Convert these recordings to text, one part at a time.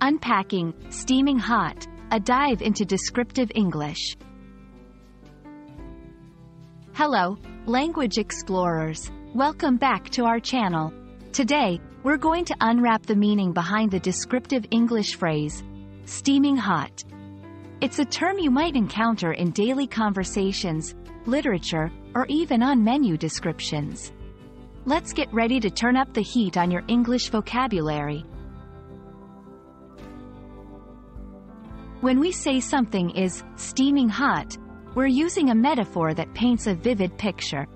Unpacking, Steaming Hot, a dive into descriptive English. Hello, language explorers. Welcome back to our channel. Today, we're going to unwrap the meaning behind the descriptive English phrase, steaming hot. It's a term you might encounter in daily conversations, literature, or even on menu descriptions. Let's get ready to turn up the heat on your English vocabulary. When we say something is steaming hot, we're using a metaphor that paints a vivid picture.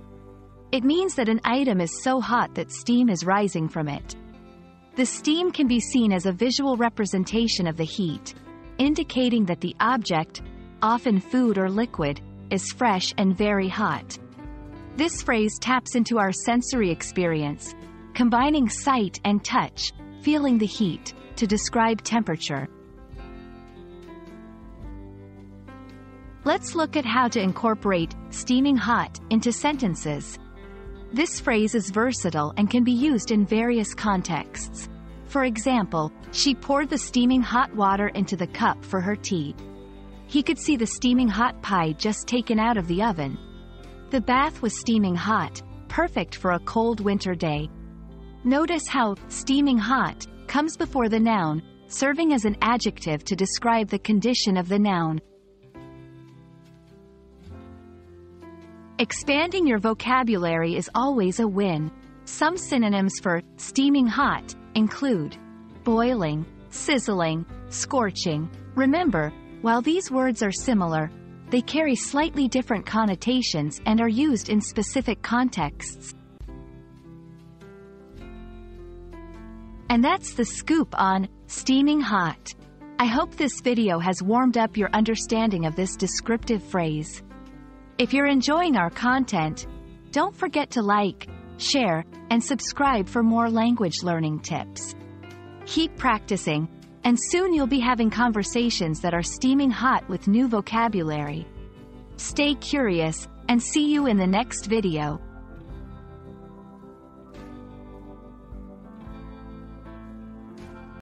It means that an item is so hot that steam is rising from it. The steam can be seen as a visual representation of the heat, indicating that the object, often food or liquid, is fresh and very hot. This phrase taps into our sensory experience, combining sight and touch, feeling the heat, to describe temperature. Let's look at how to incorporate steaming hot into sentences. This phrase is versatile and can be used in various contexts. For example, she poured the steaming hot water into the cup for her tea. He could see the steaming hot pie just taken out of the oven. The bath was steaming hot, perfect for a cold winter day. Notice how steaming hot comes before the noun, serving as an adjective to describe the condition of the noun. Expanding your vocabulary is always a win. Some synonyms for steaming hot include boiling, sizzling, scorching. Remember, while these words are similar, they carry slightly different connotations and are used in specific contexts. And that's the scoop on steaming hot. I hope this video has warmed up your understanding of this descriptive phrase. If you're enjoying our content, don't forget to like, share, and subscribe for more language learning tips. Keep practicing, and soon you'll be having conversations that are steaming hot with new vocabulary. Stay curious, and see you in the next video.